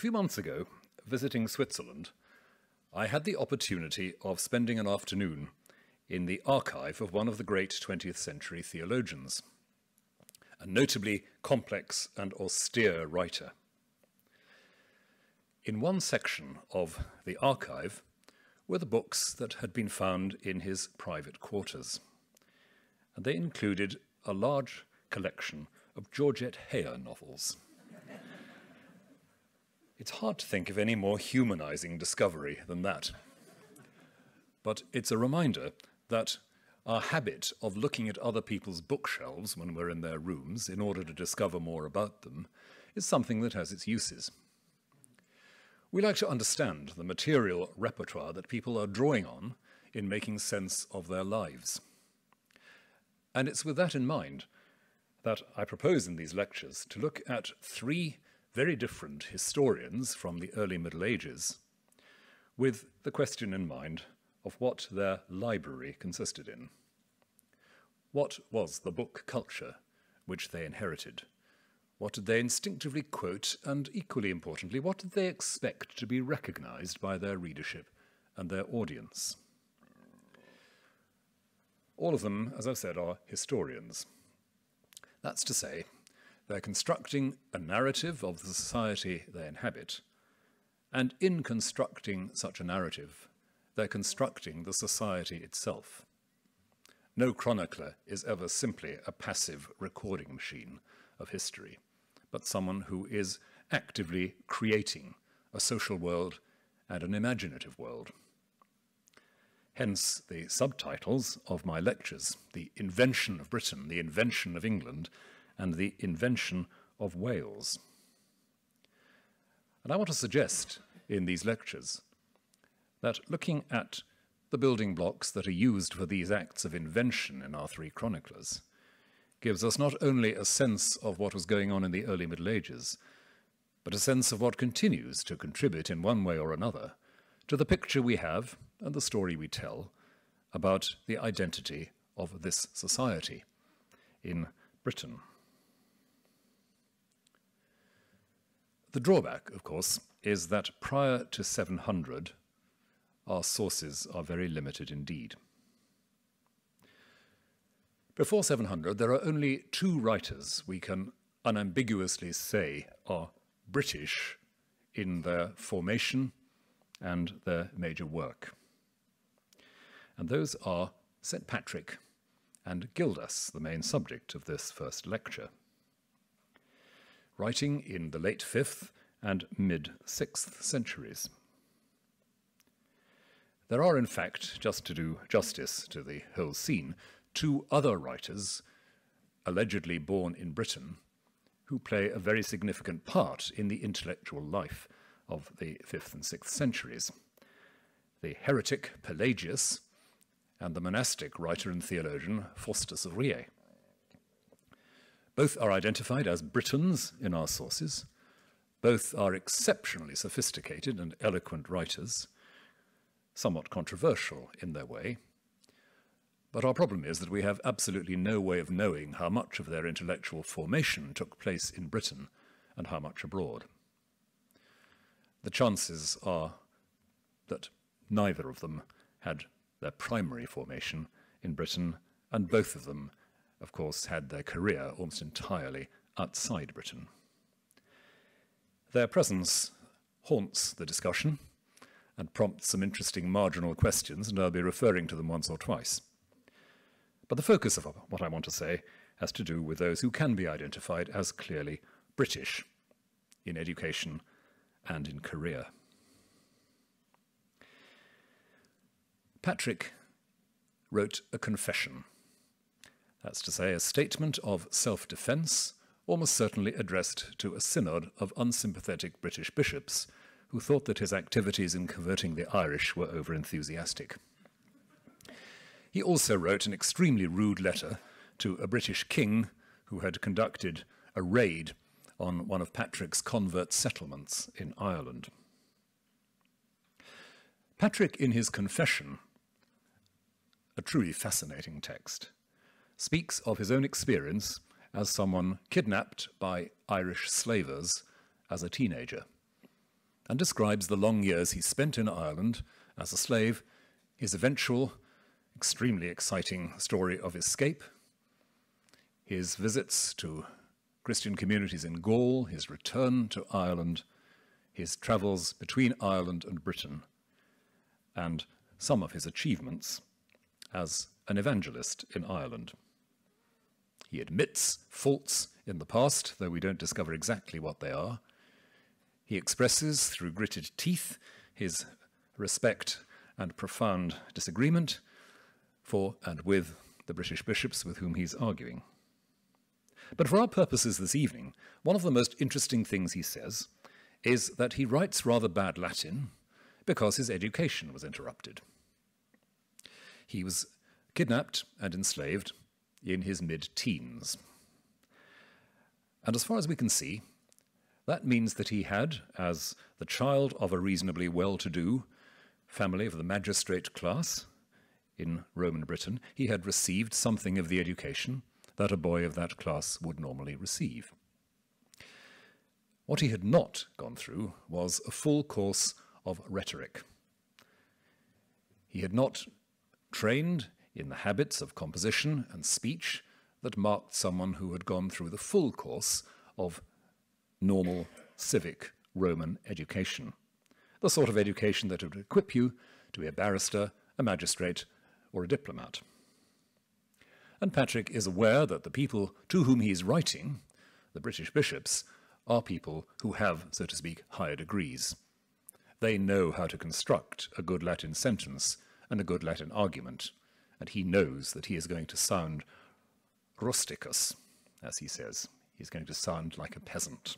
few months ago, visiting Switzerland, I had the opportunity of spending an afternoon in the archive of one of the great 20th century theologians, a notably complex and austere writer. In one section of the archive were the books that had been found in his private quarters, and they included a large collection of Georgette Heyer novels. It's hard to think of any more humanizing discovery than that. But it's a reminder that our habit of looking at other people's bookshelves when we're in their rooms in order to discover more about them is something that has its uses. We like to understand the material repertoire that people are drawing on in making sense of their lives. And it's with that in mind that I propose in these lectures to look at three very different historians from the early Middle Ages, with the question in mind of what their library consisted in. What was the book culture which they inherited? What did they instinctively quote, and equally importantly, what did they expect to be recognized by their readership and their audience? All of them, as I've said, are historians. That's to say, they're constructing a narrative of the society they inhabit, and in constructing such a narrative, they're constructing the society itself. No chronicler is ever simply a passive recording machine of history, but someone who is actively creating a social world and an imaginative world. Hence the subtitles of my lectures, The Invention of Britain, The Invention of England, and the invention of Wales. And I want to suggest in these lectures that looking at the building blocks that are used for these acts of invention in our three chroniclers gives us not only a sense of what was going on in the early Middle Ages, but a sense of what continues to contribute in one way or another to the picture we have and the story we tell about the identity of this society in Britain. The drawback, of course, is that prior to 700, our sources are very limited indeed. Before 700, there are only two writers we can unambiguously say are British in their formation and their major work. And those are St. Patrick and Gildas, the main subject of this first lecture writing in the late 5th and mid 6th centuries. There are, in fact, just to do justice to the whole scene, two other writers, allegedly born in Britain, who play a very significant part in the intellectual life of the 5th and 6th centuries. The heretic Pelagius and the monastic writer and theologian Faustus of Riez. Both are identified as Britons in our sources. Both are exceptionally sophisticated and eloquent writers, somewhat controversial in their way. But our problem is that we have absolutely no way of knowing how much of their intellectual formation took place in Britain and how much abroad. The chances are that neither of them had their primary formation in Britain, and both of them of course, had their career almost entirely outside Britain. Their presence haunts the discussion and prompts some interesting marginal questions, and I'll be referring to them once or twice. But the focus of what I want to say has to do with those who can be identified as clearly British in education and in career. Patrick wrote a confession that's to say, a statement of self defence, almost certainly addressed to a synod of unsympathetic British bishops who thought that his activities in converting the Irish were over enthusiastic. He also wrote an extremely rude letter to a British king who had conducted a raid on one of Patrick's convert settlements in Ireland. Patrick, in his confession, a truly fascinating text, speaks of his own experience as someone kidnapped by Irish slavers as a teenager. and describes the long years he spent in Ireland as a slave, his eventual, extremely exciting story of escape, his visits to Christian communities in Gaul, his return to Ireland, his travels between Ireland and Britain, and some of his achievements as an evangelist in Ireland. He admits faults in the past, though we don't discover exactly what they are. He expresses through gritted teeth his respect and profound disagreement for and with the British bishops with whom he's arguing. But for our purposes this evening, one of the most interesting things he says is that he writes rather bad Latin because his education was interrupted. He was kidnapped and enslaved in his mid teens. And as far as we can see, that means that he had, as the child of a reasonably well to do family of the magistrate class in Roman Britain, he had received something of the education that a boy of that class would normally receive. What he had not gone through was a full course of rhetoric. He had not trained in the habits of composition and speech that marked someone who had gone through the full course of normal civic Roman education, the sort of education that would equip you to be a barrister, a magistrate, or a diplomat. And Patrick is aware that the people to whom he is writing, the British bishops, are people who have, so to speak, higher degrees. They know how to construct a good Latin sentence and a good Latin argument, and he knows that he is going to sound rusticus, as he says. He's going to sound like a peasant.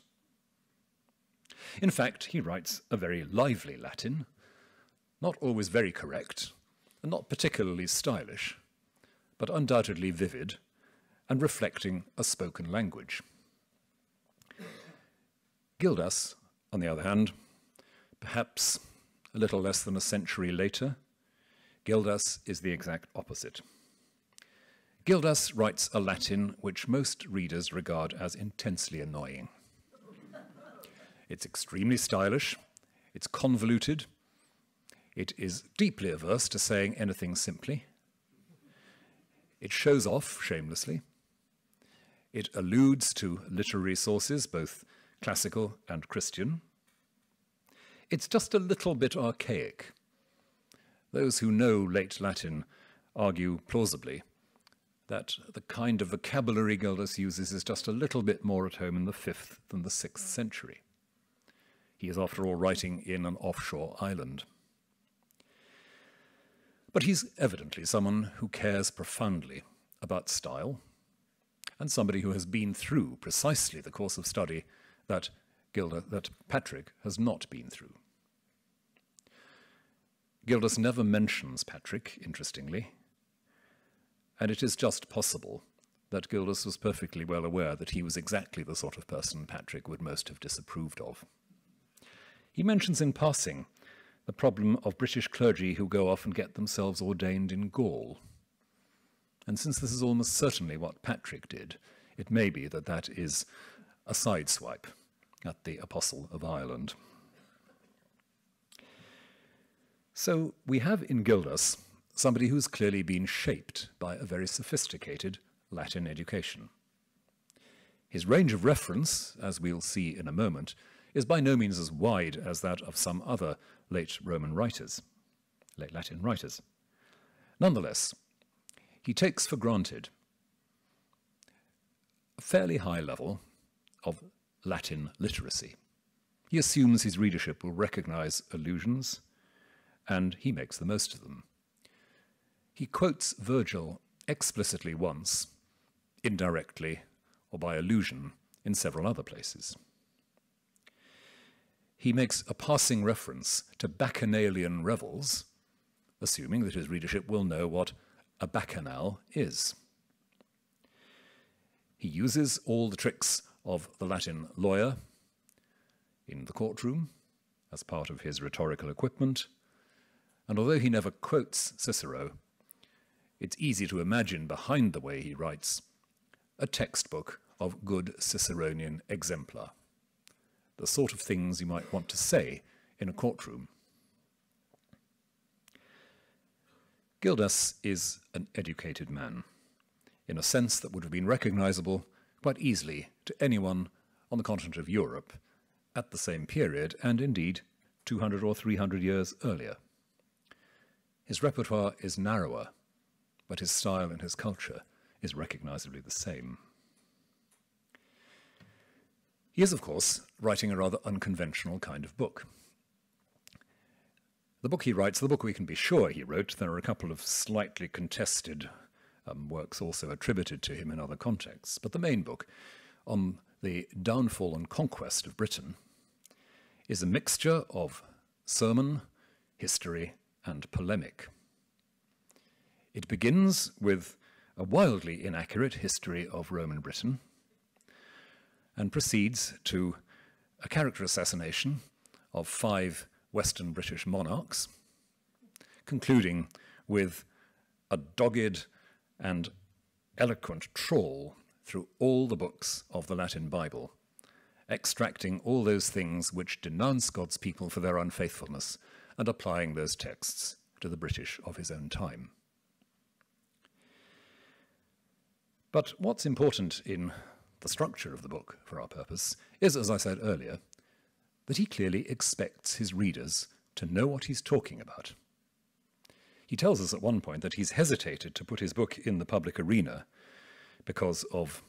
In fact, he writes a very lively Latin, not always very correct, and not particularly stylish, but undoubtedly vivid and reflecting a spoken language. Gildas, on the other hand, perhaps a little less than a century later, Gildas is the exact opposite. Gildas writes a Latin which most readers regard as intensely annoying. It's extremely stylish, it's convoluted, it is deeply averse to saying anything simply, it shows off shamelessly, it alludes to literary sources, both classical and Christian. It's just a little bit archaic. Those who know late Latin argue plausibly that the kind of vocabulary Gildas uses is just a little bit more at home in the 5th than the 6th century. He is, after all, writing in an offshore island. But he's evidently someone who cares profoundly about style, and somebody who has been through precisely the course of study that Gilda, that Patrick has not been through. Gildas never mentions Patrick, interestingly, and it is just possible that Gildas was perfectly well aware that he was exactly the sort of person Patrick would most have disapproved of. He mentions in passing the problem of British clergy who go off and get themselves ordained in Gaul. And since this is almost certainly what Patrick did, it may be that that is a sideswipe at the Apostle of Ireland. So we have in Gildas somebody who's clearly been shaped by a very sophisticated Latin education. His range of reference, as we'll see in a moment, is by no means as wide as that of some other late Roman writers, late Latin writers. Nonetheless, he takes for granted a fairly high level of Latin literacy. He assumes his readership will recognize allusions, and he makes the most of them. He quotes Virgil explicitly once, indirectly, or by allusion in several other places. He makes a passing reference to bacchanalian revels, assuming that his readership will know what a bacchanal is. He uses all the tricks of the Latin lawyer in the courtroom as part of his rhetorical equipment, and although he never quotes Cicero, it's easy to imagine behind the way he writes a textbook of good Ciceronian exemplar, the sort of things you might want to say in a courtroom. Gildas is an educated man, in a sense that would have been recognizable quite easily to anyone on the continent of Europe at the same period, and indeed 200 or 300 years earlier. His repertoire is narrower, but his style and his culture is recognizably the same. He is, of course, writing a rather unconventional kind of book. The book he writes, the book we can be sure he wrote, there are a couple of slightly contested um, works also attributed to him in other contexts, but the main book on the downfall and conquest of Britain is a mixture of sermon, history, and polemic. It begins with a wildly inaccurate history of Roman Britain and proceeds to a character assassination of five Western British monarchs, concluding with a dogged and eloquent trawl through all the books of the Latin Bible, extracting all those things which denounce God's people for their unfaithfulness and applying those texts to the British of his own time. But what's important in the structure of the book for our purpose is, as I said earlier, that he clearly expects his readers to know what he's talking about. He tells us at one point that he's hesitated to put his book in the public arena because of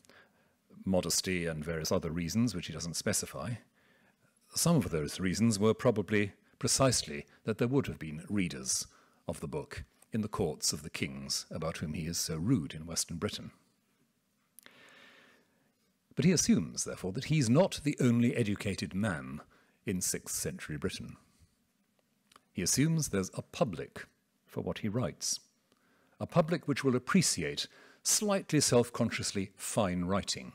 modesty and various other reasons which he doesn't specify. Some of those reasons were probably precisely that there would have been readers of the book in the courts of the kings about whom he is so rude in Western Britain. But he assumes, therefore, that he's not the only educated man in 6th century Britain. He assumes there's a public for what he writes, a public which will appreciate slightly self consciously fine writing,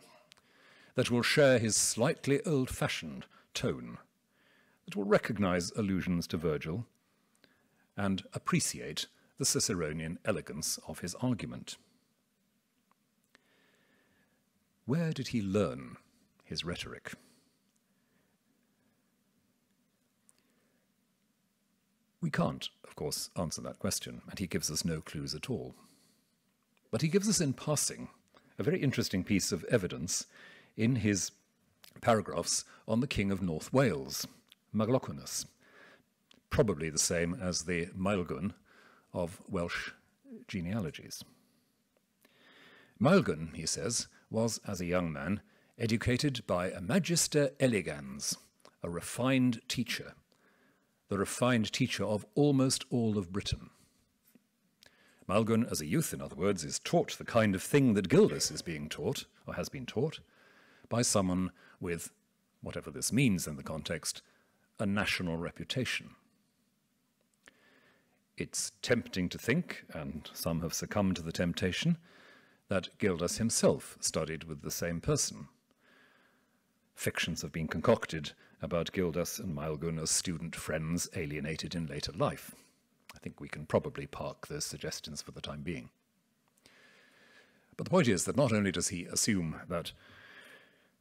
that will share his slightly old fashioned tone, that will recognize allusions to Virgil, and appreciate the Ciceronian elegance of his argument. Where did he learn his rhetoric? We can't, of course, answer that question, and he gives us no clues at all. But he gives us in passing a very interesting piece of evidence in his paragraphs on the King of North Wales, Maglocunus, probably the same as the Maelgwn of Welsh genealogies. Maelgwn, he says, was, as a young man, educated by a magister elegans, a refined teacher, the refined teacher of almost all of Britain. Maelgwn, as a youth, in other words, is taught the kind of thing that Gildas is being taught, or has been taught, by someone with, whatever this means in the context, a national reputation. It's tempting to think, and some have succumbed to the temptation, that Gildas himself studied with the same person. Fictions have been concocted about Gildas and Maelgwn as student friends alienated in later life. I think we can probably park those suggestions for the time being. But the point is that not only does he assume that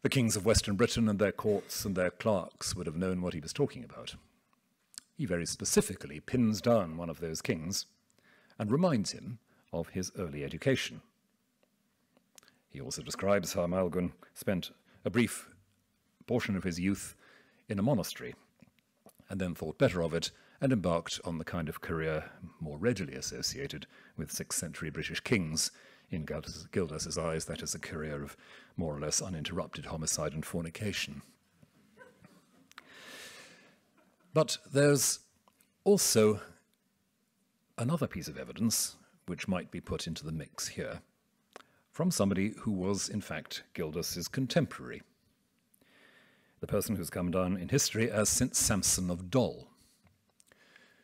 the kings of Western Britain and their courts and their clerks would have known what he was talking about, he very specifically pins down one of those kings and reminds him of his early education. He also describes how Maelgwn spent a brief portion of his youth in a monastery and then thought better of it and embarked on the kind of career more readily associated with 6th century British kings. In Gildas's eyes, that is a career of more or less uninterrupted homicide and fornication. But there's also another piece of evidence which might be put into the mix here from somebody who was, in fact, Gildas's contemporary, the person who's come down in history as St. Samson of Dol.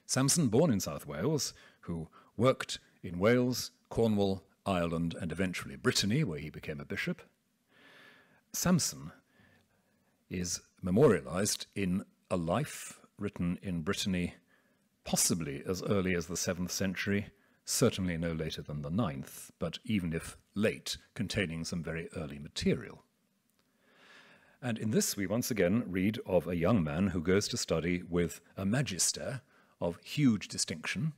Samson, born in South Wales, who worked in Wales, Cornwall, Ireland, and eventually Brittany, where he became a bishop. Samson is memorialized in a life written in Brittany, possibly as early as the 7th century, certainly no later than the 9th, but even if late, containing some very early material. And in this, we once again read of a young man who goes to study with a magister of huge distinction,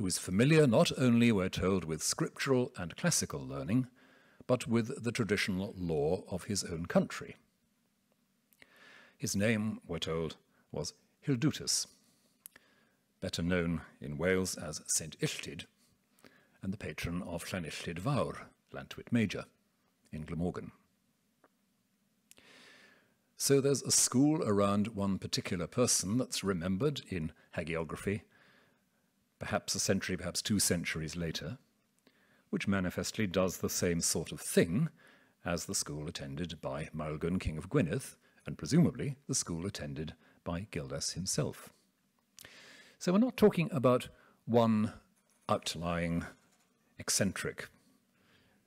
who is familiar not only, we're told, with scriptural and classical learning, but with the traditional law of his own country. His name, we're told, was Hildutus, better known in Wales as St. Illtyd, and the patron of Llanilltyd Fawr, Llantwit Major, in Glamorgan. So there's a school around one particular person that's remembered in hagiography, perhaps a century, perhaps two centuries later, which manifestly does the same sort of thing as the school attended by Maelgwn, King of Gwynedd, and presumably the school attended by Gildas himself. So we're not talking about one outlying, eccentric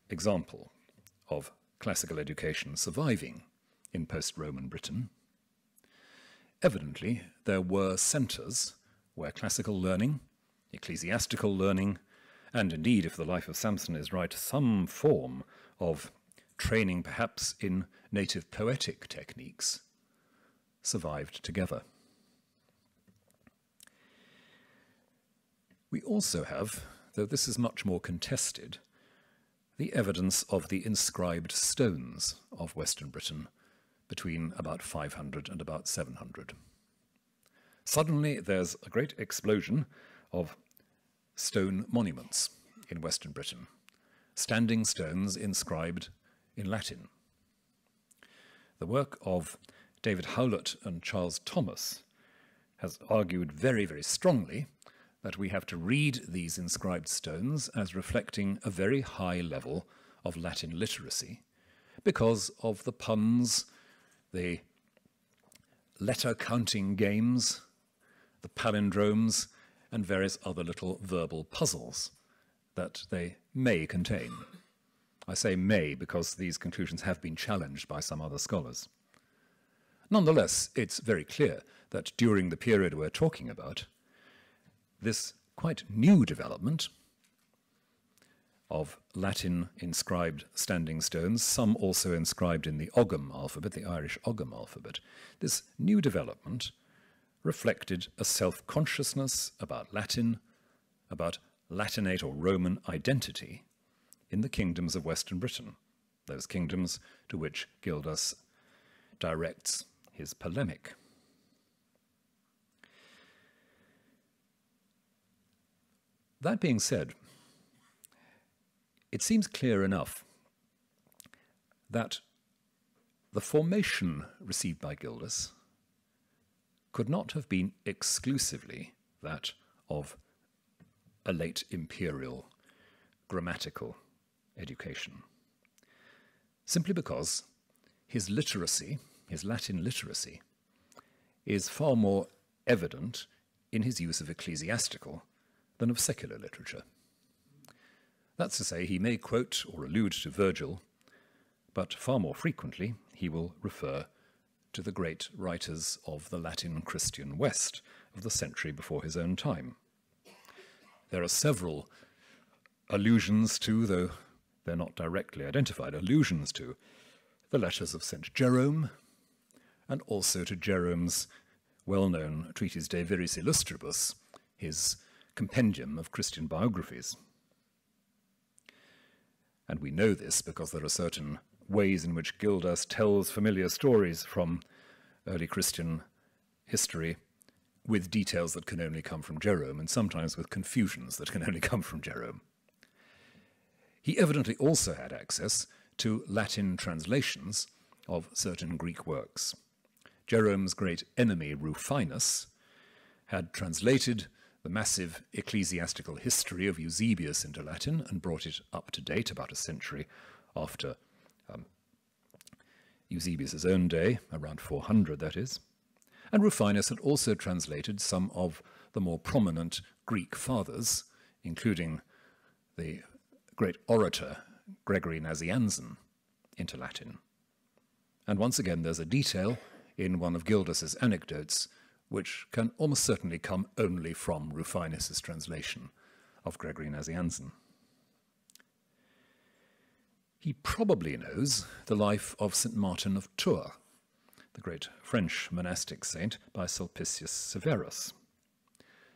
example of classical education surviving in post Roman Britain. Evidently, there were centres where classical learning, ecclesiastical learning, and indeed, if the life of Samson is right, some form of training perhaps in native poetic techniques survived together. We also have, though this is much more contested, the evidence of the inscribed stones of Western Britain between about 500 and about 700. Suddenly, there's a great explosion of stone monuments in Western Britain, standing stones inscribed in Latin. The work of David Howlett and Charles Thomas has argued very, very strongly that we have to read these inscribed stones as reflecting a very high level of Latin literacy because of the puns the letter counting games, the palindromes, and various other little verbal puzzles that they may contain. I say may because these conclusions have been challenged by some other scholars. Nonetheless, it's very clear that during the period we're talking about, this quite new development of Latin inscribed standing stones, some also inscribed in the Ogham alphabet, the Irish Ogham alphabet. This new development reflected a self consciousness about Latin, about Latinate or Roman identity in the kingdoms of Western Britain, those kingdoms to which Gildas directs his polemic. That being said, it seems clear enough that the formation received by Gildas could not have been exclusively that of a late imperial grammatical education, simply because his literacy, his Latin literacy, is far more evident in his use of ecclesiastical than of secular literature. That's to say, he may quote or allude to Virgil, but far more frequently he will refer to the great writers of the Latin Christian West of the century before his own time. There are several allusions to, though they're not directly identified, allusions to the letters of St. Jerome, and also to Jerome's well known treatise De Viris Illustribus, his compendium of Christian biographies. And we know this because there are certain ways in which Gildas tells familiar stories from early Christian history with details that can only come from Jerome, and sometimes with confusions that can only come from Jerome. He evidently also had access to Latin translations of certain Greek works. Jerome's great enemy, Rufinus, had translated the massive ecclesiastical history of Eusebius into Latin and brought it up to date about a century after Eusebius's own day, around 400 that is. And Rufinus had also translated some of the more prominent Greek fathers, including the great orator Gregory Nazianzen, into Latin. And once again, there's a detail in one of Gildas's anecdotes which can almost certainly come only from Rufinus's translation of Gregory Nazianzen. He probably knows the life of St. Martin of Tours, the great French monastic saint, by Sulpicius Severus.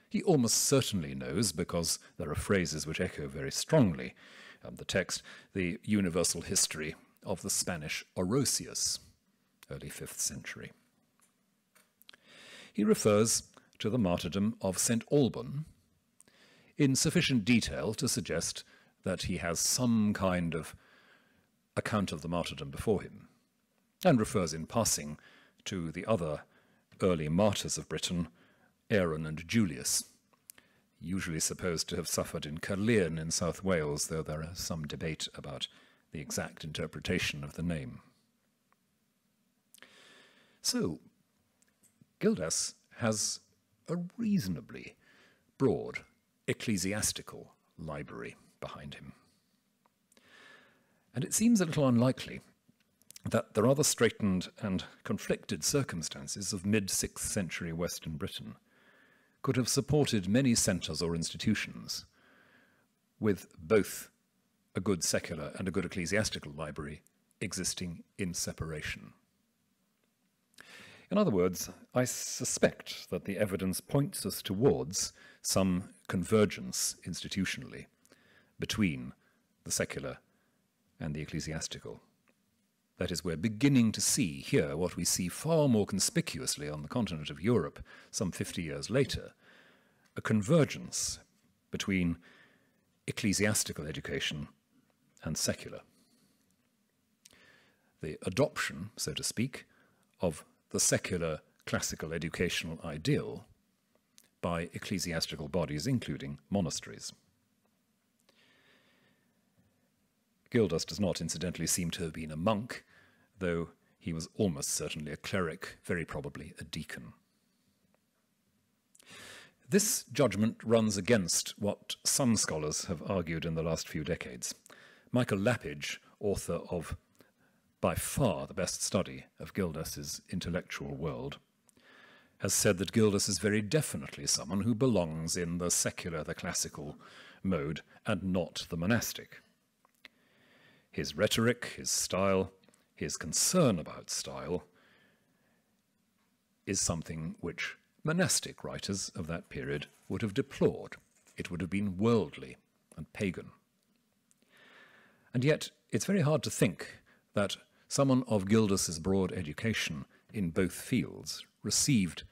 He almost certainly knows, because there are phrases which echo very strongly um, the text, the universal history of the Spanish Orosius, early 5th century. He refers to the martyrdom of St. Alban in sufficient detail to suggest that he has some kind of account of the martyrdom before him, and refers in passing to the other early martyrs of Britain, Aaron and Julius, usually supposed to have suffered in Caerleon in South Wales, though there is some debate about the exact interpretation of the name. So, Gildas has a reasonably broad ecclesiastical library behind him. And it seems a little unlikely that the rather straitened and conflicted circumstances of mid 6th century Western Britain could have supported many centres or institutions with both a good secular and a good ecclesiastical library existing in separation. In other words, I suspect that the evidence points us towards some convergence institutionally between the secular and the ecclesiastical. That is, we're beginning to see here what we see far more conspicuously on the continent of Europe some 50 years later a convergence between ecclesiastical education and secular. The adoption, so to speak, of the secular classical educational ideal by ecclesiastical bodies, including monasteries. Gildas does not, incidentally, seem to have been a monk, though he was almost certainly a cleric, very probably a deacon. This judgment runs against what some scholars have argued in the last few decades. Michael Lapidge, author of by far the best study of Gildas's intellectual world, has said that Gildas is very definitely someone who belongs in the secular, the classical mode, and not the monastic. His rhetoric, his style, his concern about style is something which monastic writers of that period would have deplored. It would have been worldly and pagan. And yet, it's very hard to think that someone of Gildas's broad education in both fields received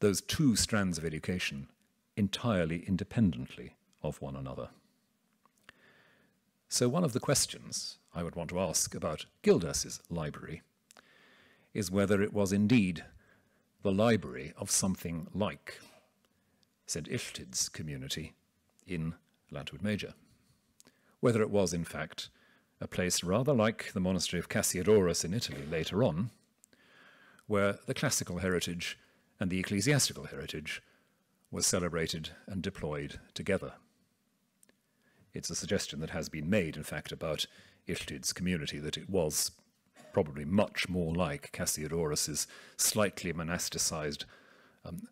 those two strands of education entirely independently of one another. So, one of the questions I would want to ask about Gildas's library is whether it was indeed the library of something like St. Illtyd's community in Llantwit Major, whether it was, in fact, a place rather like the monastery of Cassiodorus in Italy later on, where the classical heritage and the ecclesiastical heritage was celebrated and deployed together. It's a suggestion that has been made, in fact, about Illtyd's community, that it was probably much more like Cassiodorus's slightly monasticized um,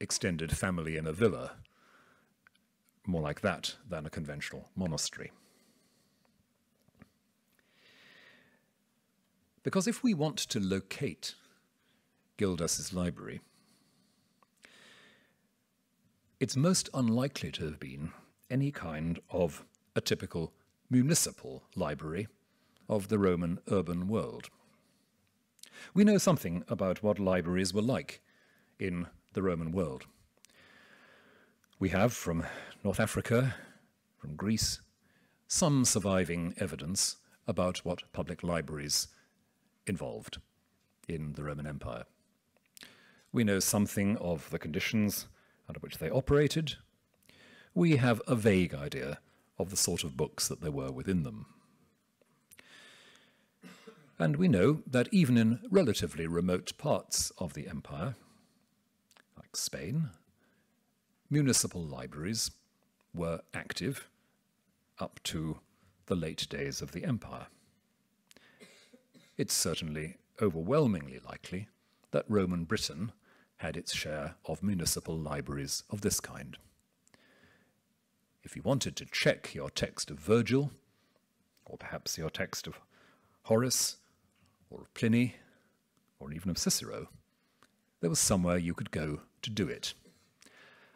extended family in a villa, more like that than a conventional monastery. Because if we want to locate Gildas's library, it's most unlikely to have been any kind of a typical municipal library of the Roman urban world. We know something about what libraries were like in the Roman world. We have from North Africa, from Greece, some surviving evidence about what public libraries involved in the Roman Empire. We know something of the conditions under which they operated. We have a vague idea of the sort of books that there were within them. And we know that even in relatively remote parts of the empire, like Spain, municipal libraries were active up to the late days of the empire it's certainly overwhelmingly likely that Roman Britain had its share of municipal libraries of this kind. If you wanted to check your text of Virgil, or perhaps your text of Horace or of Pliny, or even of Cicero, there was somewhere you could go to do it.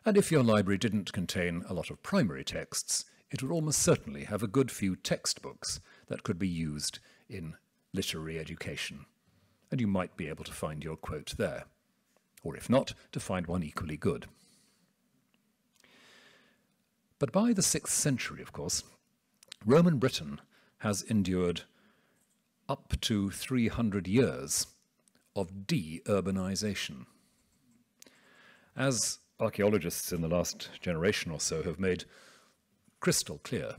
And if your library didn't contain a lot of primary texts, it would almost certainly have a good few textbooks that could be used in literary education. And you might be able to find your quote there, or if not, to find one equally good. But by the 6th century, of course, Roman Britain has endured up to 300 years of de urbanization. As archaeologists in the last generation or so have made crystal clear,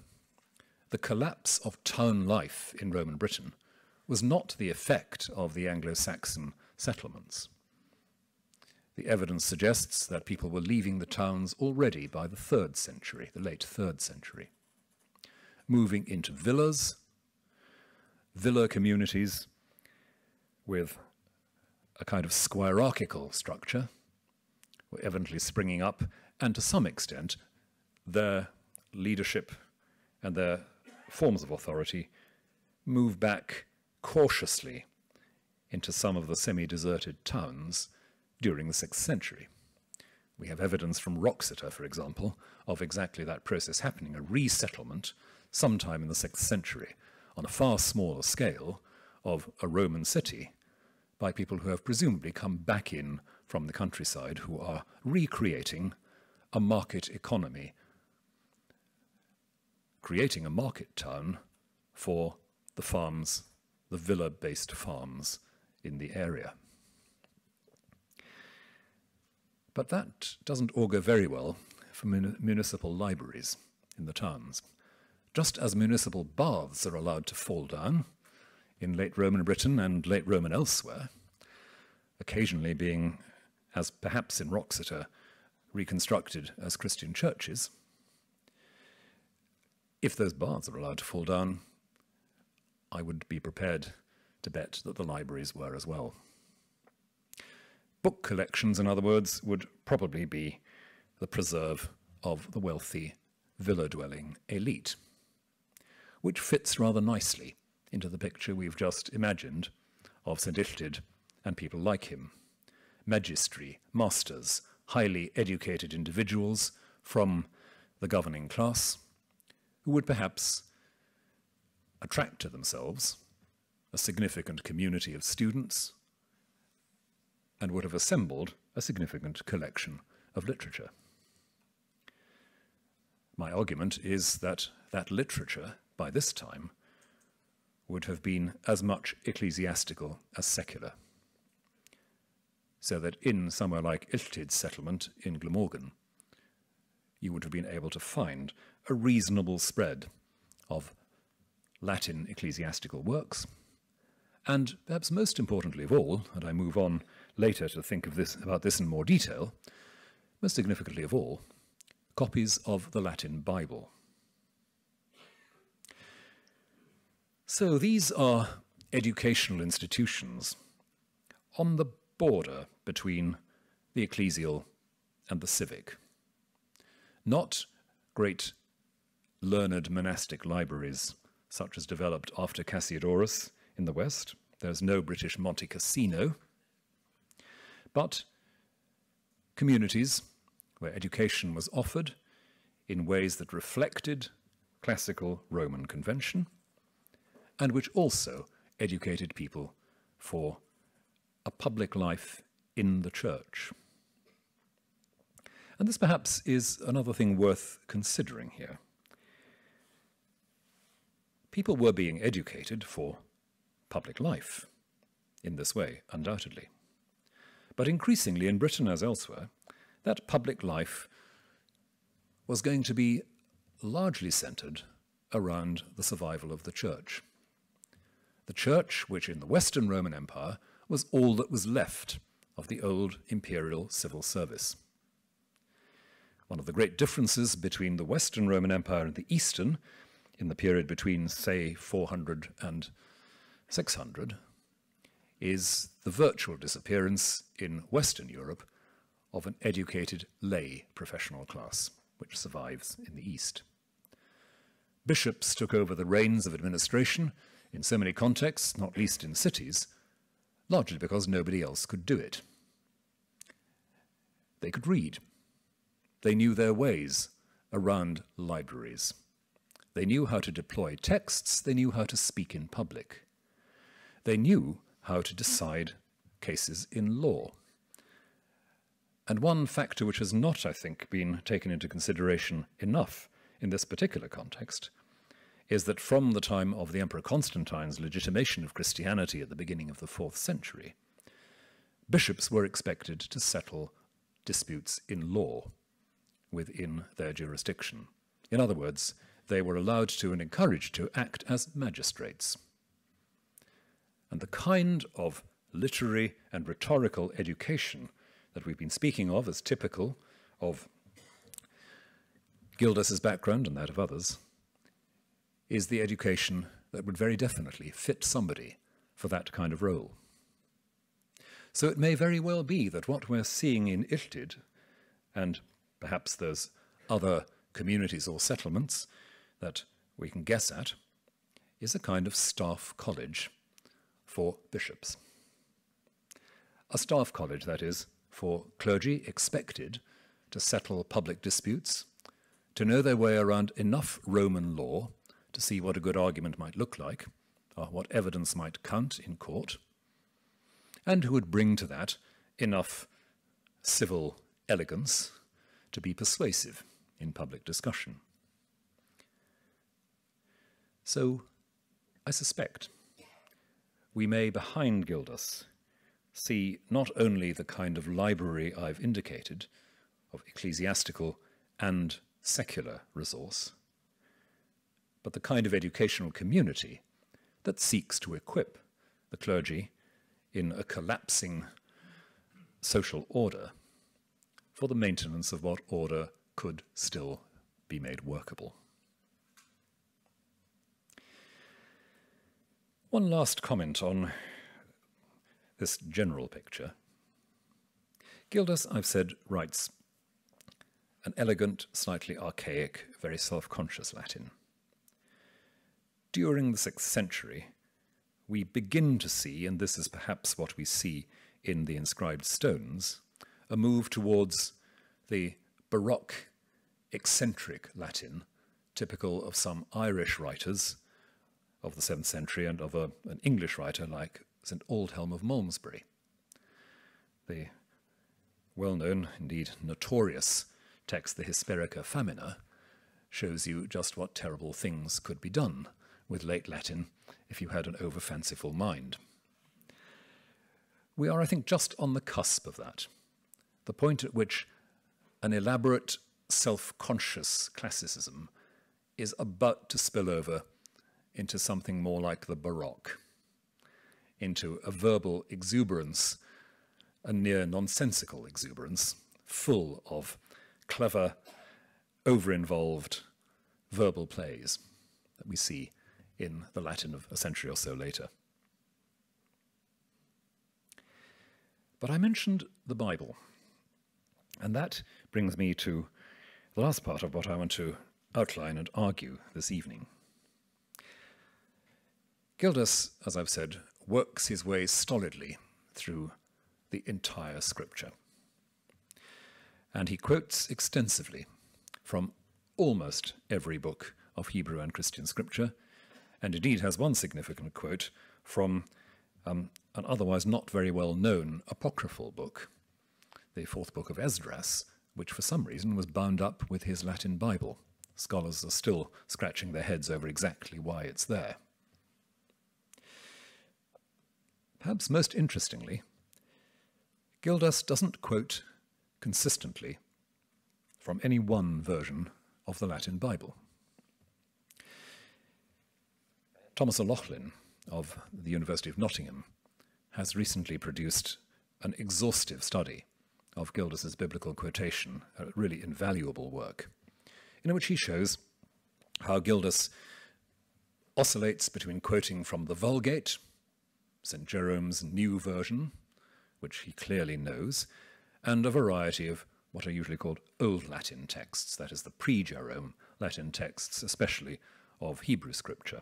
the collapse of town life in Roman Britain was not the effect of the Anglo Saxon settlements. The evidence suggests that people were leaving the towns already by the third century, the late third century, moving into villas, villa communities with a kind of squirarchical structure were evidently springing up, and to some extent, their leadership and their forms of authority move back cautiously into some of the semi deserted towns during the 6th century. We have evidence from Wroxeter, for example, of exactly that process happening, a resettlement sometime in the 6th century on a far smaller scale of a Roman city by people who have presumably come back in from the countryside who are recreating a market economy, creating a market town for the farms, the villa based farms in the area. But that doesn't augur very well for mun municipal libraries in the towns. Just as municipal baths are allowed to fall down in late Roman Britain and late Roman elsewhere, occasionally being, as perhaps in Wroxeter, reconstructed as Christian churches, if those baths are allowed to fall down, I would be prepared to bet that the libraries were as well. Book collections, in other words, would probably be the preserve of the wealthy villa dwelling elite, which fits rather nicely into the picture we've just imagined of St. Illtyd and people like him. Magistri, masters, highly educated individuals from the governing class, who would perhaps attract to themselves a significant community of students and would have assembled a significant collection of literature. My argument is that that literature, by this time, would have been as much ecclesiastical as secular. So that in somewhere like Illtyd's settlement in Glamorgan, you would have been able to find a reasonable spread of Latin ecclesiastical works, and perhaps most importantly of all, and I move on later to think of this, about this in more detail, most significantly of all, copies of the Latin Bible. So these are educational institutions on the border between the ecclesial and the civic. Not great learned monastic libraries such as developed after Cassiodorus in the West. There's no British Monte Cassino, but communities where education was offered in ways that reflected classical Roman convention and which also educated people for a public life in the church. And this perhaps is another thing worth considering here. People were being educated for public life in this way, undoubtedly. But increasingly in Britain as elsewhere, that public life was going to be largely centred around the survival of the church. The church, which in the Western Roman Empire was all that was left of the old imperial civil service. One of the great differences between the Western Roman Empire and the Eastern in the period between, say, 400 and 600 is the virtual disappearance in Western Europe of an educated lay professional class, which survives in the East. Bishops took over the reins of administration in so many contexts, not least in cities, largely because nobody else could do it. They could read. They knew their ways around libraries. They knew how to deploy texts, they knew how to speak in public. They knew how to decide cases in law. And one factor which has not, I think, been taken into consideration enough in this particular context is that from the time of the Emperor Constantine's legitimation of Christianity at the beginning of the fourth century, bishops were expected to settle disputes in law within their jurisdiction. In other words, they were allowed to and encouraged to act as magistrates. And the kind of literary and rhetorical education that we've been speaking of as typical of Gildas's background and that of others is the education that would very definitely fit somebody for that kind of role. So it may very well be that what we're seeing in Illtyd, and perhaps there's other communities or settlements that we can guess at, is a kind of staff college for bishops. A staff college, that is, for clergy expected to settle public disputes, to know their way around enough Roman law to see what a good argument might look like, or what evidence might count in court, and who would bring to that enough civil elegance to be persuasive in public discussion. So, I suspect we may, behind Gildas, see not only the kind of library I've indicated, of ecclesiastical and secular resource, but the kind of educational community that seeks to equip the clergy in a collapsing social order for the maintenance of what order could still be made workable. One last comment on this general picture. Gildas, I've said, writes an elegant, slightly archaic, very self conscious Latin during the sixth century, we begin to see, and this is perhaps what we see in the inscribed stones, a move towards the Baroque, eccentric Latin, typical of some Irish writers of the seventh century and of a, an English writer like St. Aldhelm of Malmesbury. The well known, indeed notorious text, the Hisperica Famina, shows you just what terrible things could be done with late Latin if you had an over fanciful mind. We are, I think, just on the cusp of that, the point at which an elaborate, self conscious classicism is about to spill over into something more like the Baroque, into a verbal exuberance, a near nonsensical exuberance, full of clever, over involved verbal plays that we see in the Latin of a century or so later. But I mentioned the Bible, and that brings me to the last part of what I want to outline and argue this evening. Gildas, as I've said, works his way stolidly through the entire scripture. And he quotes extensively from almost every book of Hebrew and Christian scripture, and indeed has one significant quote from um, an otherwise not very well known apocryphal book, the fourth book of Esdras, which for some reason was bound up with his Latin Bible. Scholars are still scratching their heads over exactly why it's there. Perhaps most interestingly, Gildas doesn't quote consistently from any one version of the Latin Bible. Thomas O'Loughlin of the University of Nottingham has recently produced an exhaustive study of Gildas's biblical quotation, a really invaluable work, in which he shows how Gildas oscillates between quoting from the Vulgate, St. Jerome's new version, which he clearly knows, and a variety of what are usually called Old Latin texts, that is, the pre Jerome Latin texts, especially of Hebrew scripture.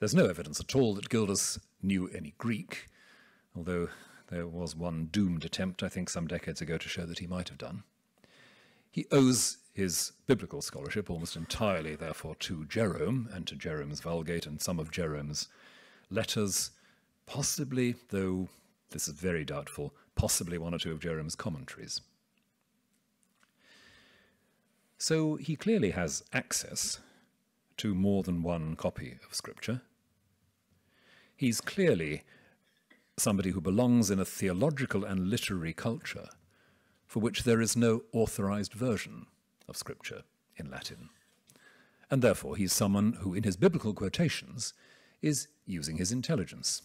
There's no evidence at all that Gildas knew any Greek, although there was one doomed attempt, I think, some decades ago to show that he might have done. He owes his biblical scholarship almost entirely, therefore, to Jerome and to Jerome's Vulgate and some of Jerome's letters, possibly, though this is very doubtful, possibly one or two of Jerome's commentaries. So he clearly has access to more than one copy of Scripture. He's clearly somebody who belongs in a theological and literary culture for which there is no authorized version of Scripture in Latin. And therefore, he's someone who, in his biblical quotations, is using his intelligence,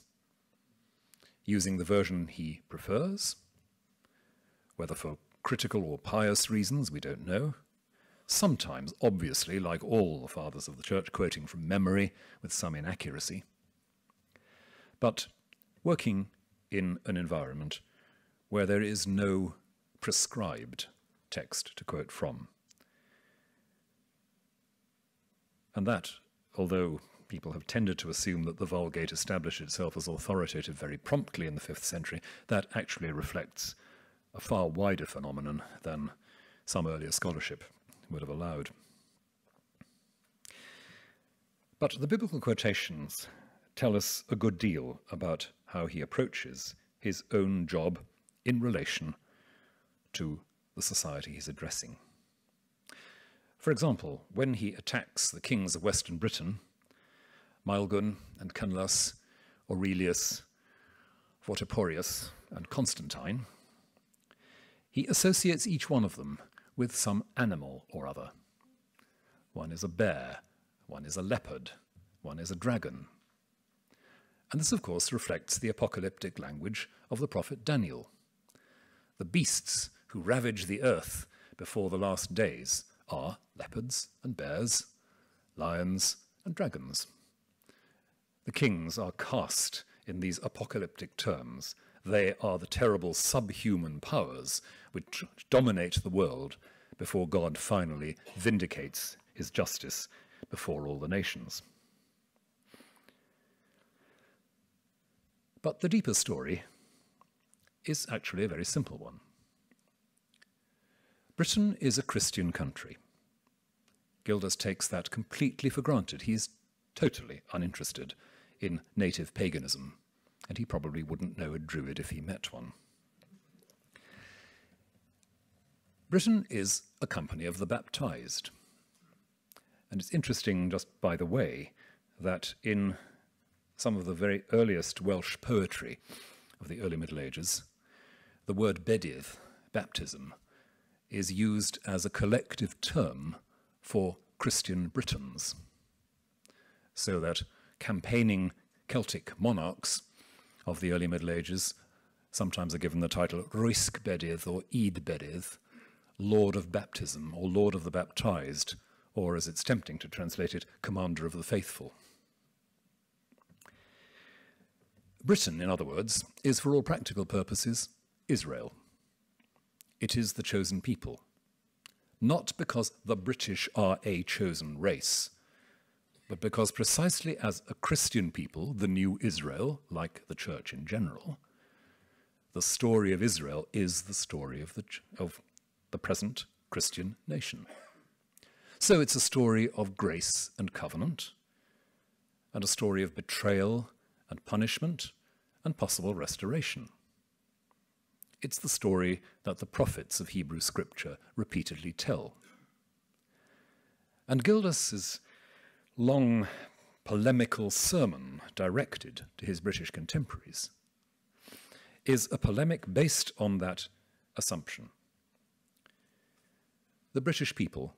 using the version he prefers, whether for critical or pious reasons, we don't know. Sometimes, obviously, like all the fathers of the church, quoting from memory with some inaccuracy. But working in an environment where there is no prescribed text to quote from. And that, although people have tended to assume that the Vulgate established itself as authoritative very promptly in the 5th century, that actually reflects a far wider phenomenon than some earlier scholarship would have allowed. But the biblical quotations tell us a good deal about how he approaches his own job in relation to the society he's addressing. For example, when he attacks the kings of Western Britain, Maelgwn and Cynlas, Aurelius, Vortiporius, and Constantine, he associates each one of them with some animal or other. One is a bear, one is a leopard, one is a dragon. And this, of course, reflects the apocalyptic language of the prophet Daniel. The beasts who ravage the earth before the last days are leopards and bears, lions and dragons. The kings are cast in these apocalyptic terms. They are the terrible subhuman powers which dominate the world before God finally vindicates his justice before all the nations. But the deeper story is actually a very simple one. Britain is a Christian country. Gildas takes that completely for granted. He's totally uninterested in native paganism, and he probably wouldn't know a druid if he met one. Britain is a company of the baptized. And it's interesting, just by the way, that in some of the very earliest Welsh poetry of the early Middle Ages, the word bedydd, baptism, is used as a collective term for Christian Britons. So that campaigning Celtic monarchs of the early Middle Ages sometimes are given the title Bedydd or Bedydd, Lord of Baptism or Lord of the Baptized, or as it's tempting to translate it, Commander of the Faithful. Britain, in other words, is for all practical purposes Israel. It is the chosen people. Not because the British are a chosen race, but because precisely as a Christian people, the new Israel, like the church in general, the story of Israel is the story of the, of the present Christian nation. So it's a story of grace and covenant, and a story of betrayal and punishment, and possible restoration. It's the story that the prophets of Hebrew scripture repeatedly tell. And Gildas's long polemical sermon directed to his British contemporaries is a polemic based on that assumption. The British people,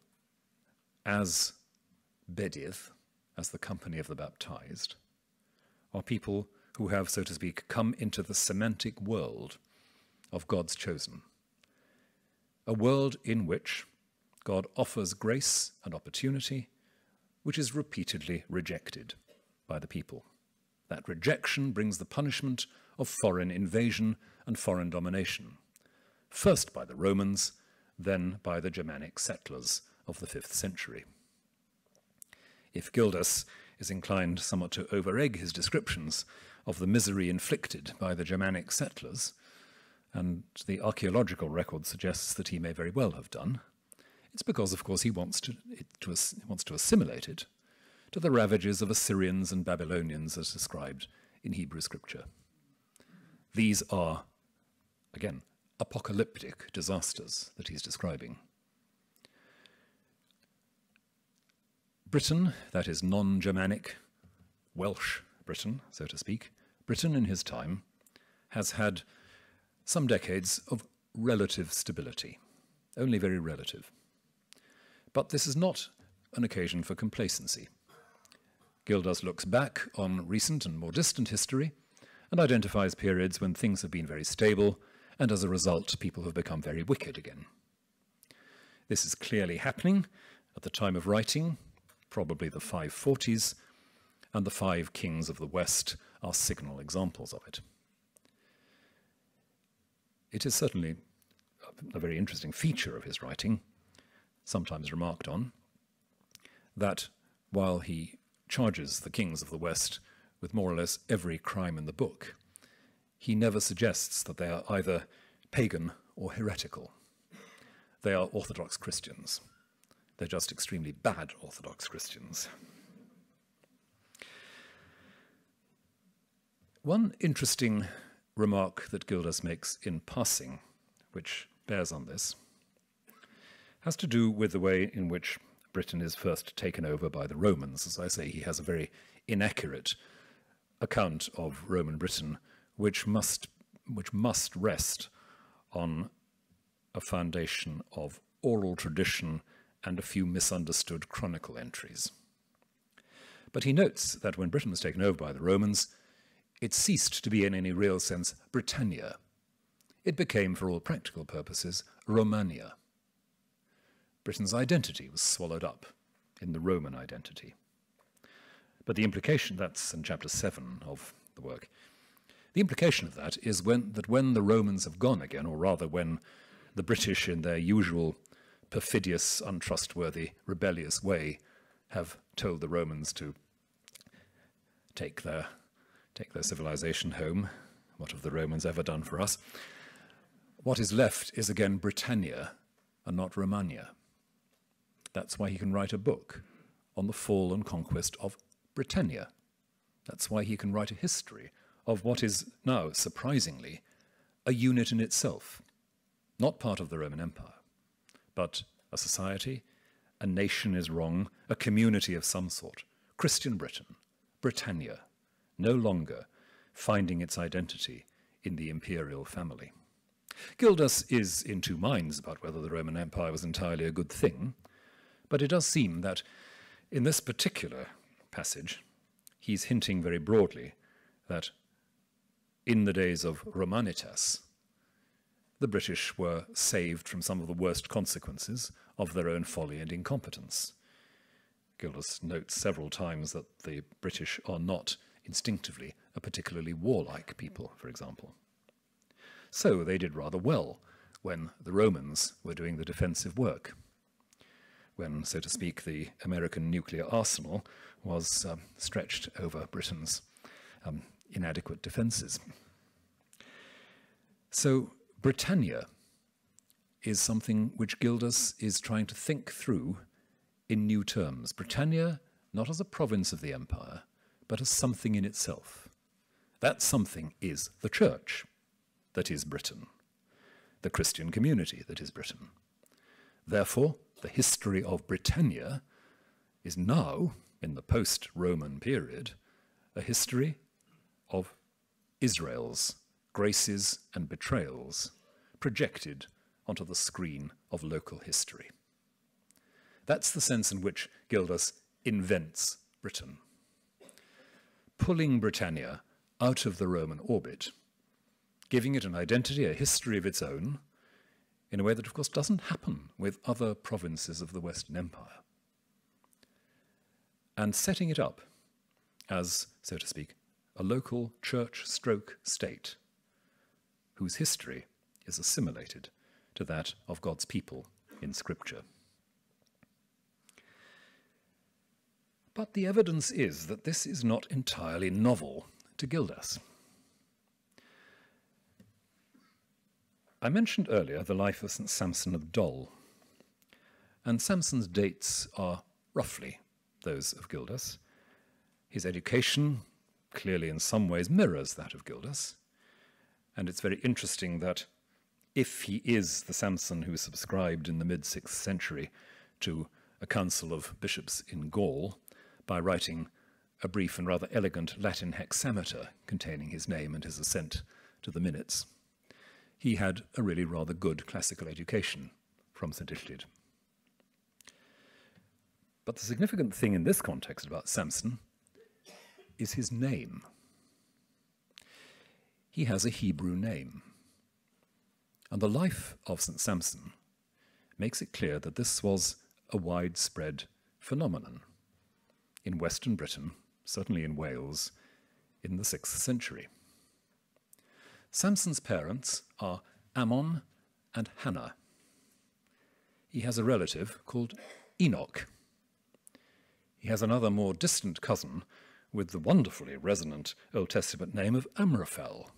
as Bedydd, as the company of the baptized, are people who have, so to speak, come into the semantic world of God's chosen. A world in which God offers grace and opportunity which is repeatedly rejected by the people. That rejection brings the punishment of foreign invasion and foreign domination, first by the Romans, then by the Germanic settlers of the 5th century. If Gildas is inclined somewhat to overegg his descriptions of the misery inflicted by the Germanic settlers, and the archaeological record suggests that he may very well have done, it's because, of course, he wants to, to, wants to assimilate it to the ravages of Assyrians and Babylonians as described in Hebrew scripture. These are, again, apocalyptic disasters that he's describing. Britain, that is non Germanic, Welsh Britain, so to speak, Britain in his time has had some decades of relative stability, only very relative. But this is not an occasion for complacency. Gildas looks back on recent and more distant history and identifies periods when things have been very stable and as a result people have become very wicked again. This is clearly happening at the time of writing, probably the 540s, and the five kings of the West are signal examples of it. It is certainly a very interesting feature of his writing, sometimes remarked on, that while he charges the kings of the West with more or less every crime in the book, he never suggests that they are either pagan or heretical. They are Orthodox Christians. They're just extremely bad Orthodox Christians. One interesting remark that Gildas makes in passing, which bears on this, has to do with the way in which Britain is first taken over by the Romans. As I say, he has a very inaccurate account of Roman Britain, which must, which must rest on a foundation of oral tradition and a few misunderstood chronicle entries. But he notes that when Britain was taken over by the Romans, it ceased to be in any real sense Britannia. It became, for all practical purposes, Romania. Britain's identity was swallowed up in the Roman identity. But the implication, that's in chapter 7 of the work, the implication of that is when, that when the Romans have gone again, or rather when the British, in their usual perfidious, untrustworthy, rebellious way, have told the Romans to take their take their civilization home. What have the Romans ever done for us? What is left is again Britannia and not Romania. That's why he can write a book on the fall and conquest of Britannia. That's why he can write a history of what is now, surprisingly, a unit in itself, not part of the Roman Empire, but a society, a nation is wrong, a community of some sort, Christian Britain, Britannia, no longer finding its identity in the imperial family. Gildas is in two minds about whether the Roman Empire was entirely a good thing, but it does seem that in this particular passage, he's hinting very broadly that in the days of Romanitas, the British were saved from some of the worst consequences of their own folly and incompetence. Gildas notes several times that the British are not instinctively a particularly warlike people, for example. So they did rather well when the Romans were doing the defensive work, when, so to speak, the American nuclear arsenal was um, stretched over Britain's um, inadequate defences. So Britannia is something which Gildas is trying to think through in new terms. Britannia, not as a province of the empire, but as something in itself. That something is the church, that is Britain, the Christian community that is Britain. Therefore, the history of Britannia is now, in the post Roman period, a history of Israel's graces and betrayals projected onto the screen of local history. That's the sense in which Gildas invents Britain pulling Britannia out of the Roman orbit, giving it an identity, a history of its own, in a way that, of course, doesn't happen with other provinces of the Western Empire, and setting it up as, so to speak, a local church stroke state whose history is assimilated to that of God's people in Scripture. But the evidence is that this is not entirely novel to Gildas. I mentioned earlier the life of St. Samson of Dol, and Samson's dates are roughly those of Gildas. His education clearly in some ways mirrors that of Gildas, and it's very interesting that if he is the Samson who subscribed in the mid 6th century to a council of bishops in Gaul by writing a brief and rather elegant Latin hexameter containing his name and his assent to the minutes, he had a really rather good classical education from St. Illtyd. But the significant thing in this context about Samson is his name. He has a Hebrew name. And the life of St. Samson makes it clear that this was a widespread phenomenon in Western Britain, certainly in Wales, in the 6th century. Samson's parents are Ammon and Hannah. He has a relative called Enoch. He has another more distant cousin with the wonderfully resonant Old Testament name of Amraphel.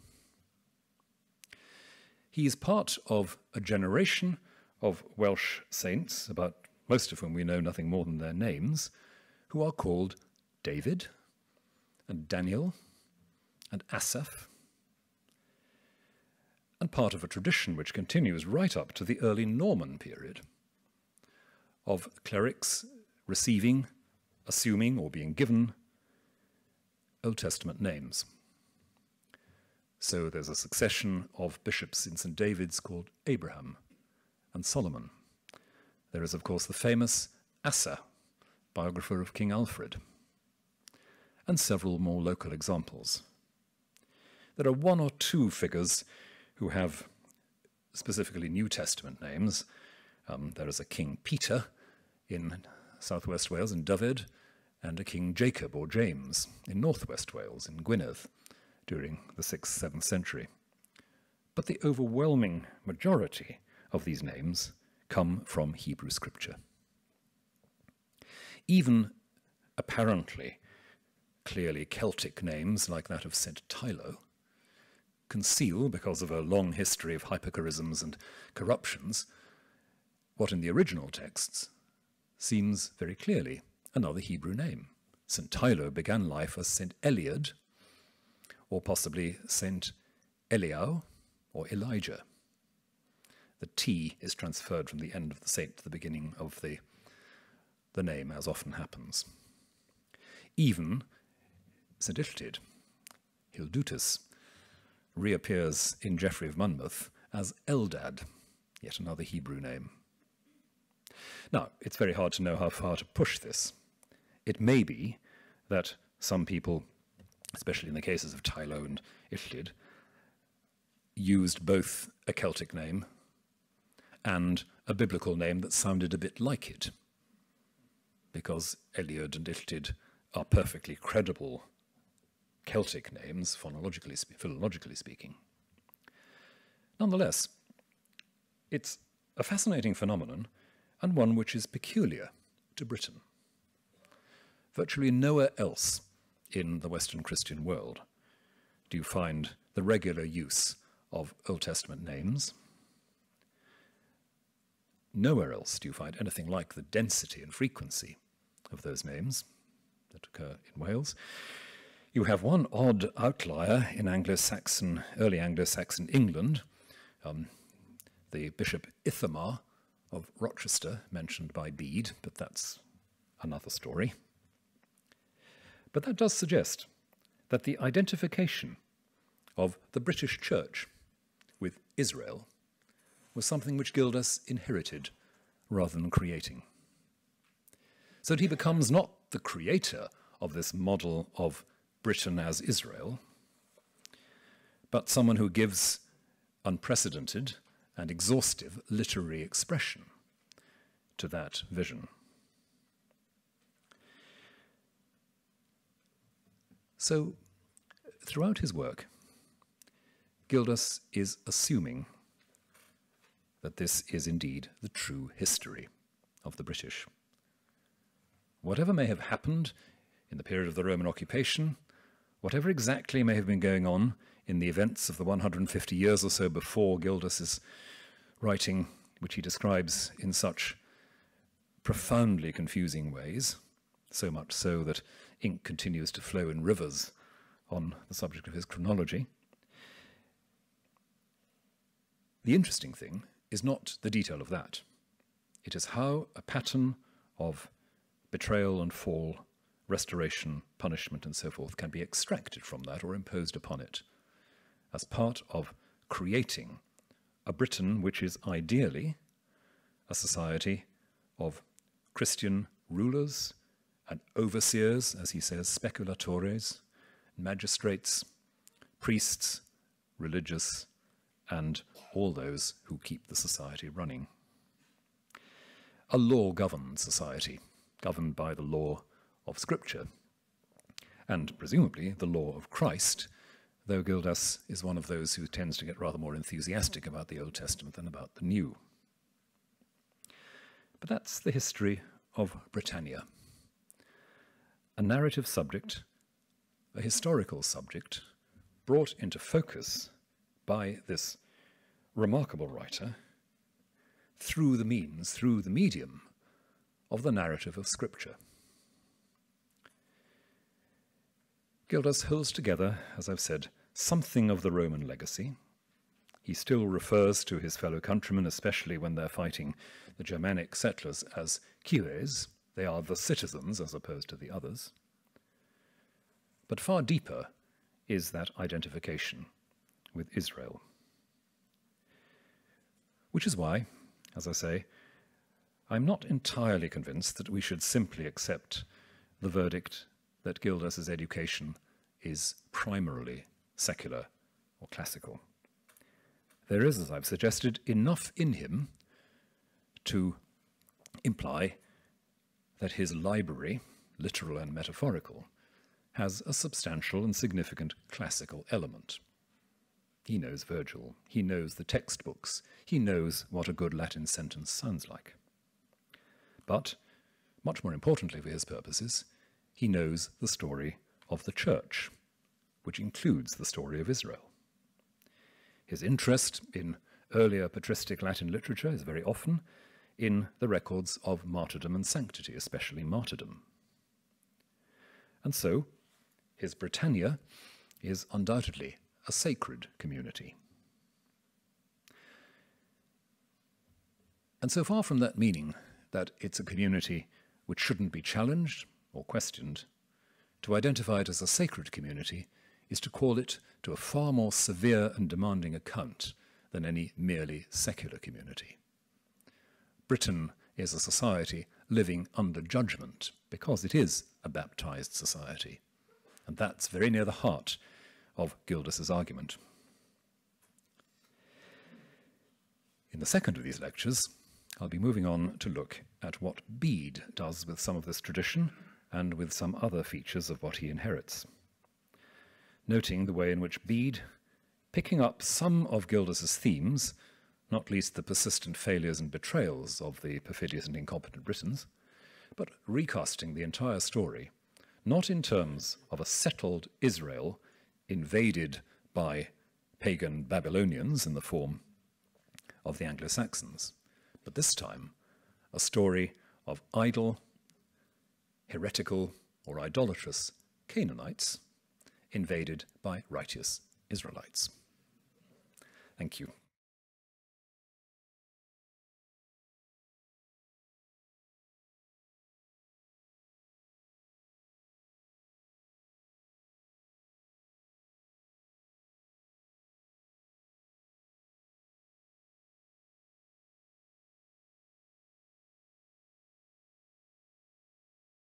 He is part of a generation of Welsh saints, about most of whom we know nothing more than their names, who are called David and Daniel and Asaph, and part of a tradition which continues right up to the early Norman period of clerics receiving, assuming, or being given Old Testament names. So there's a succession of bishops in St. David's called Abraham and Solomon. There is, of course, the famous Asser, biographer of King Alfred, and several more local examples. There are one or two figures who have specifically New Testament names. Um, there is a King Peter in southwest Wales, in Dyfed, and a King Jacob or James in northwest Wales, in Gwynedd, during the 6th, 7th century. But the overwhelming majority of these names come from Hebrew scripture. Even apparently clearly Celtic names like that of St. Tylo conceal, because of a long history of hypocorisms and corruptions, what in the original texts seems very clearly another Hebrew name. St. Tylo began life as St. Eliud, or possibly St. Eliau or Elijah. The T is transferred from the end of the saint to the beginning of the, the name, as often happens. Even St. Illtyd, Hildutus, reappears in Geoffrey of Monmouth as Eldad, yet another Hebrew name. Now, it's very hard to know how far to push this. It may be that some people, especially in the cases of Tylo and Illtyd, used both a Celtic name and a biblical name that sounded a bit like it, because Eliud and Illtyd are perfectly credible Celtic names, phonologically, philologically speaking. Nonetheless, it's a fascinating phenomenon and one which is peculiar to Britain. Virtually nowhere else in the Western Christian world do you find the regular use of Old Testament names. Nowhere else do you find anything like the density and frequency of those names that occur in Wales. You have one odd outlier in Anglo-Saxon, early Anglo-Saxon England, um, the Bishop Ithamar of Rochester, mentioned by Bede, but that's another story. But that does suggest that the identification of the British Church with Israel was something which Gildas inherited rather than creating. So that he becomes not the creator of this model of Britain as Israel, but someone who gives unprecedented and exhaustive literary expression to that vision. So, throughout his work, Gildas is assuming that this is indeed the true history of the British. Whatever may have happened in the period of the Roman occupation, whatever exactly may have been going on in the events of the 150 years or so before Gildas's writing, which he describes in such profoundly confusing ways, so much so that ink continues to flow in rivers on the subject of his chronology. The interesting thing is not the detail of that. It is how a pattern of betrayal and fall, restoration, punishment, and so forth can be extracted from that or imposed upon it as part of creating a Britain which is ideally a society of Christian rulers and overseers, as he says, speculatores, magistrates, priests, religious, and all those who keep the society running. A law governed society, governed by the law of Scripture, and presumably the law of Christ, though Gildas is one of those who tends to get rather more enthusiastic about the Old Testament than about the New. But that's the history of Britannia. A narrative subject, a historical subject, brought into focus by this remarkable writer through the means, through the medium of the narrative of Scripture. Gildas holds together, as I've said, something of the Roman legacy. He still refers to his fellow countrymen, especially when they're fighting the Germanic settlers, as cives. They are the citizens as opposed to the others. But far deeper is that identification with Israel. Which is why, as I say, I'm not entirely convinced that we should simply accept the verdict that Gildas's education is primarily secular or classical. There is, as I've suggested, enough in him to imply that his library, literal and metaphorical, has a substantial and significant classical element. He knows Virgil, he knows the textbooks, he knows what a good Latin sentence sounds like. But, much more importantly for his purposes, he knows the story of the church, which includes the story of Israel. His interest in earlier patristic Latin literature is very often in the records of martyrdom and sanctity, especially martyrdom. And so, his Britannia is undoubtedly a sacred community. And so far from that meaning that it's a community which shouldn't be challenged or questioned, to identify it as a sacred community is to call it to a far more severe and demanding account than any merely secular community. Britain is a society living under judgment because it is a baptized society. And that's very near the heart of Gildas's argument. In the second of these lectures, I'll be moving on to look at what Bede does with some of this tradition and with some other features of what he inherits. Noting the way in which Bede, picking up some of Gildas's themes, not least the persistent failures and betrayals of the perfidious and incompetent Britons, but recasting the entire story, not in terms of a settled Israel invaded by pagan Babylonians in the form of the Anglo-Saxons, but this time a story of idle, heretical, or idolatrous Canaanites invaded by righteous Israelites. Thank you.